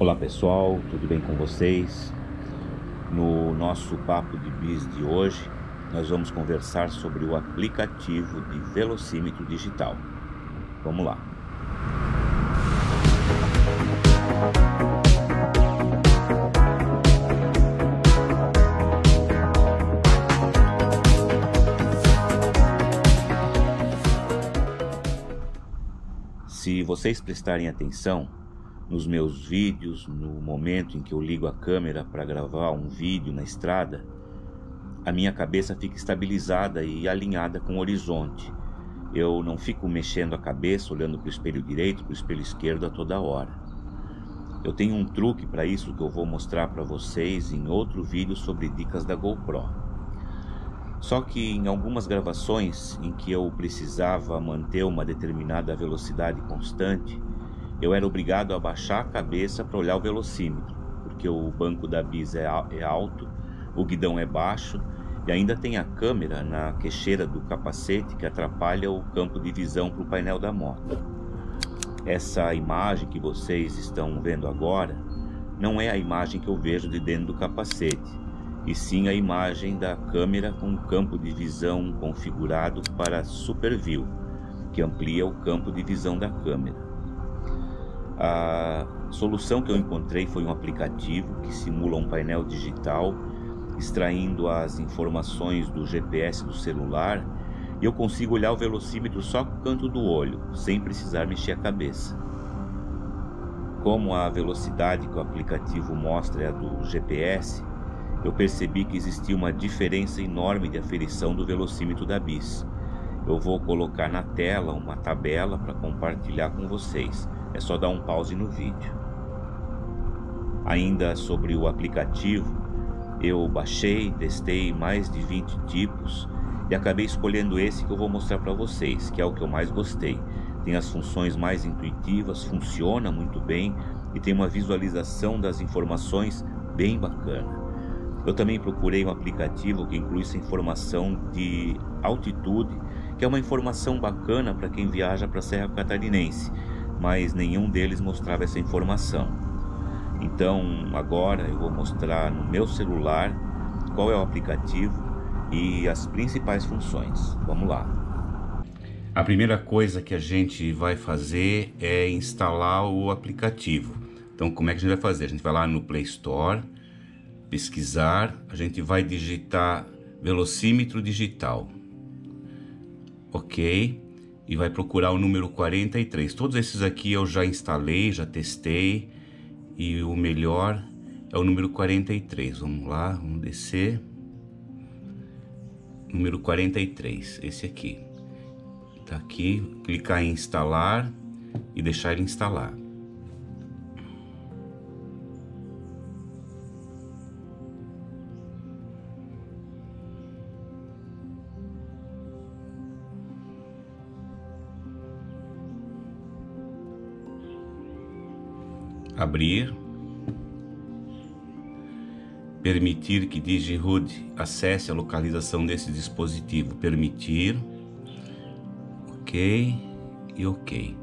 Olá pessoal, tudo bem com vocês? No nosso papo de bis de hoje, nós vamos conversar sobre o aplicativo de velocímetro digital. Vamos lá. Se vocês prestarem atenção nos meus vídeos, no momento em que eu ligo a câmera para gravar um vídeo na estrada, a minha cabeça fica estabilizada e alinhada com o horizonte. Eu não fico mexendo a cabeça, olhando para o espelho direito, para o espelho esquerdo a toda hora. Eu tenho um truque para isso que eu vou mostrar para vocês em outro vídeo sobre dicas da GoPro. Só que em algumas gravações em que eu precisava manter uma determinada velocidade constante, eu era obrigado a abaixar a cabeça para olhar o velocímetro, porque o banco da bis é, é alto, o guidão é baixo e ainda tem a câmera na queixeira do capacete que atrapalha o campo de visão para o painel da moto. Essa imagem que vocês estão vendo agora não é a imagem que eu vejo de dentro do capacete e sim a imagem da câmera com campo de visão configurado para Super View, que amplia o campo de visão da câmera. A solução que eu encontrei foi um aplicativo que simula um painel digital, extraindo as informações do GPS do celular, e eu consigo olhar o velocímetro só com o canto do olho, sem precisar mexer a cabeça. Como a velocidade que o aplicativo mostra é a do GPS, eu percebi que existia uma diferença enorme de aferição do velocímetro da BIS. Eu vou colocar na tela uma tabela para compartilhar com vocês. É só dar um pause no vídeo. Ainda sobre o aplicativo, eu baixei, testei mais de 20 tipos e acabei escolhendo esse que eu vou mostrar para vocês, que é o que eu mais gostei. Tem as funções mais intuitivas, funciona muito bem e tem uma visualização das informações bem bacana. Eu também procurei um aplicativo que inclui essa informação de altitude, que é uma informação bacana para quem viaja para a Serra Catarinense, mas nenhum deles mostrava essa informação. Então, agora eu vou mostrar no meu celular qual é o aplicativo e as principais funções. Vamos lá. A primeira coisa que a gente vai fazer é instalar o aplicativo. Então, como é que a gente vai fazer? A gente vai lá no Play Store pesquisar, a gente vai digitar velocímetro digital. Ok? E vai procurar o número 43. Todos esses aqui eu já instalei, já testei. E o melhor é o número 43. Vamos lá, vamos descer. Número 43, esse aqui. Tá aqui, clicar em instalar e deixar ele instalar. Abrir, permitir que DigiHood acesse a localização desse dispositivo, permitir, ok e ok.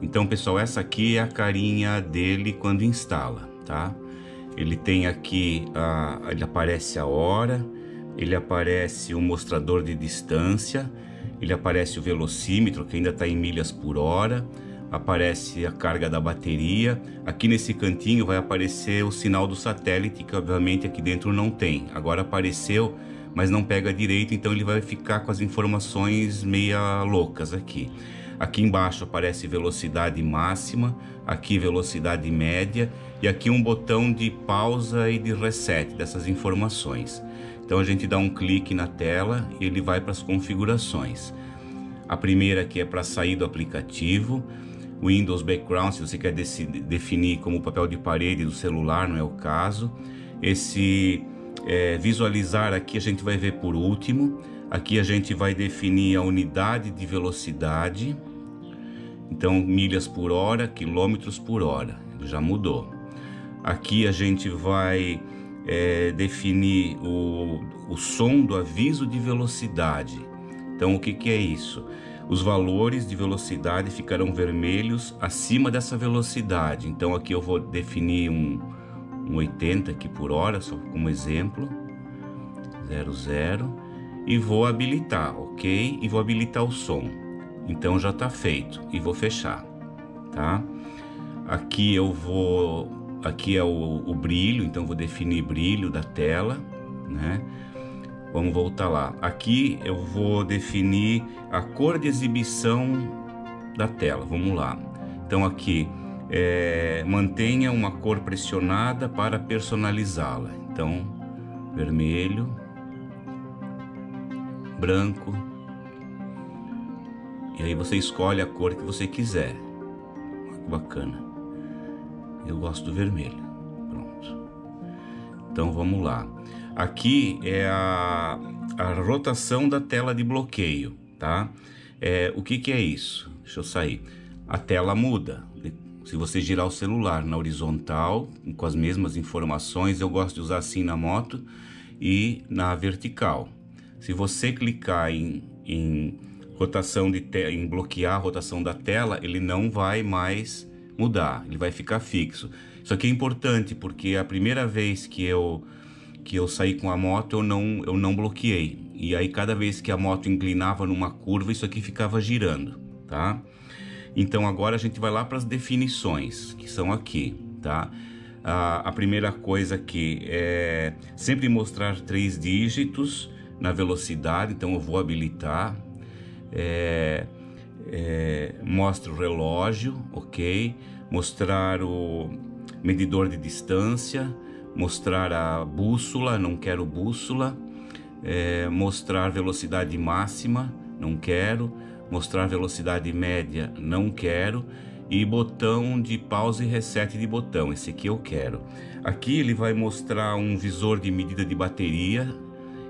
Então pessoal, essa aqui é a carinha dele quando instala, tá? Ele tem aqui, a, ele aparece a hora, ele aparece o mostrador de distância, ele aparece o velocímetro que ainda está em milhas por hora, aparece a carga da bateria. Aqui nesse cantinho vai aparecer o sinal do satélite, que obviamente aqui dentro não tem. Agora apareceu, mas não pega direito, então ele vai ficar com as informações meia loucas aqui. Aqui embaixo aparece velocidade máxima, aqui velocidade média e aqui um botão de pausa e de reset dessas informações. Então a gente dá um clique na tela e ele vai para as configurações. A primeira aqui é para sair do aplicativo. Windows Background, se você quer definir como papel de parede do celular, não é o caso. Esse é, visualizar aqui a gente vai ver por último. Aqui a gente vai definir a unidade de velocidade. Então, milhas por hora, quilômetros por hora. Já mudou. Aqui a gente vai é, definir o, o som do aviso de velocidade. Então, o que, que é isso? Os valores de velocidade ficarão vermelhos acima dessa velocidade. Então aqui eu vou definir um, um 80 aqui por hora, só como exemplo, 00, e vou habilitar, ok? E vou habilitar o som. Então já está feito e vou fechar, tá? Aqui eu vou, aqui é o, o brilho, então vou definir brilho da tela, né? Vamos voltar lá. Aqui eu vou definir a cor de exibição da tela. Vamos lá. Então aqui é, mantenha uma cor pressionada para personalizá-la. Então vermelho, branco. E aí você escolhe a cor que você quiser. Bacana. Eu gosto do vermelho. Então vamos lá. Aqui é a, a rotação da tela de bloqueio, tá? É, o que, que é isso? Deixa eu sair. A tela muda. Se você girar o celular na horizontal, com as mesmas informações, eu gosto de usar assim na moto, e na vertical. Se você clicar em, em rotação de em bloquear a rotação da tela, ele não vai mais mudar, ele vai ficar fixo. Isso aqui é importante porque a primeira vez que eu que eu saí com a moto, eu não, eu não bloqueei. E aí, cada vez que a moto inclinava numa curva, isso aqui ficava girando, tá? Então, agora a gente vai lá para as definições, que são aqui, tá? A, a primeira coisa aqui é sempre mostrar três dígitos na velocidade, então eu vou habilitar. É, é, mostra o relógio, ok? Mostrar o medidor de distância, mostrar a bússola, não quero bússola, é, mostrar velocidade máxima, não quero, mostrar velocidade média, não quero, e botão de pausa e reset de botão, esse aqui eu quero. Aqui ele vai mostrar um visor de medida de bateria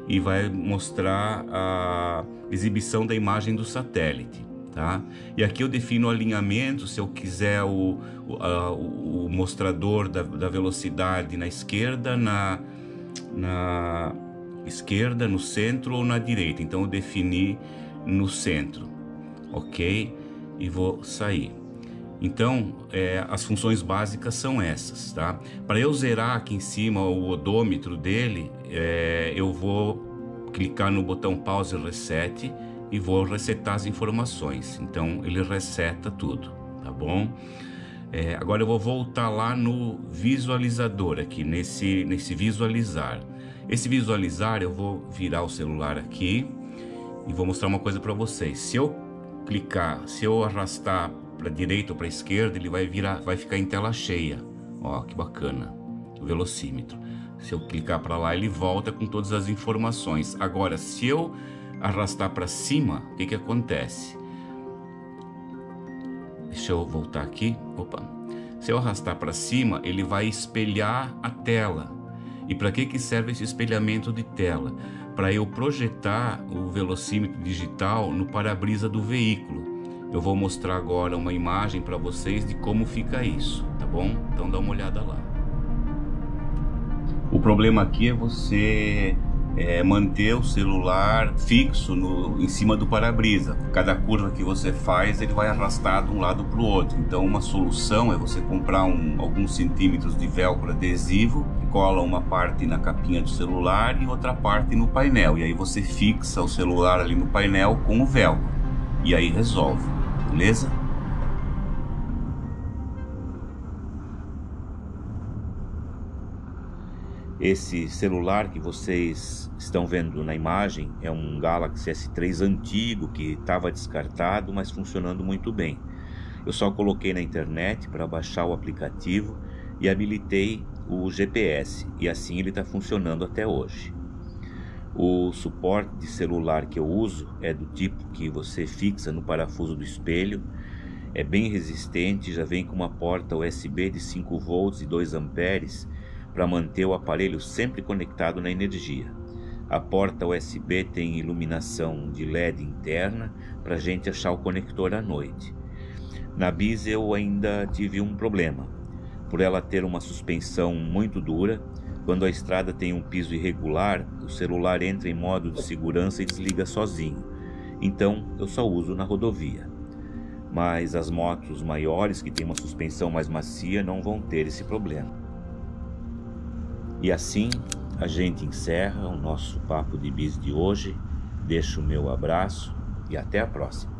e vai mostrar a exibição da imagem do satélite tá? E aqui eu defino o alinhamento, se eu quiser o, o, a, o mostrador da, da, velocidade na esquerda, na, na esquerda, no centro ou na direita. Então eu defini no centro, ok? E vou sair. Então, é, as funções básicas são essas, tá? Para eu zerar aqui em cima o odômetro dele, é, eu vou clicar no botão pause reset e vou resetar as informações. Então ele reseta tudo, tá bom? É, agora eu vou voltar lá no visualizador aqui, nesse, nesse visualizar. Esse visualizar eu vou virar o celular aqui e vou mostrar uma coisa para vocês. Se eu clicar, se eu arrastar para direita ou para esquerda, ele vai virar, vai ficar em tela cheia. Ó, que bacana, o velocímetro. Se eu clicar para lá, ele volta com todas as informações. Agora, se eu arrastar para cima, o que, que acontece? Deixa eu voltar aqui. Opa. Se eu arrastar para cima, ele vai espelhar a tela. E para que, que serve esse espelhamento de tela? Para eu projetar o velocímetro digital no para-brisa do veículo. Eu vou mostrar agora uma imagem para vocês de como fica isso, tá bom? Então dá uma olhada lá. O problema aqui é você é, manter o celular fixo no, em cima do para-brisa. Cada curva que você faz, ele vai arrastar de um lado para o outro. Então, uma solução é você comprar um, alguns centímetros de velcro adesivo, cola uma parte na capinha do celular e outra parte no painel. E aí você fixa o celular ali no painel com o velcro. E aí resolve, beleza? Esse celular que vocês estão vendo na imagem é um Galaxy S3 antigo que estava descartado, mas funcionando muito bem. Eu só coloquei na internet para baixar o aplicativo e habilitei o GPS e assim ele está funcionando até hoje. O suporte de celular que eu uso é do tipo que você fixa no parafuso do espelho, é bem resistente, já vem com uma porta USB de 5 volts e 2 amperes para manter o aparelho sempre conectado na energia. A porta USB tem iluminação de LED interna para gente achar o conector à noite. Na Bis eu ainda tive um problema. Por ela ter uma suspensão muito dura, quando a estrada tem um piso irregular, o celular entra em modo de segurança e desliga sozinho. então eu só uso na rodovia. Mas as motos maiores que têm uma suspensão mais macia não vão ter esse problema. E assim a gente encerra o nosso papo de bis de hoje. Deixo o meu abraço e até a próxima.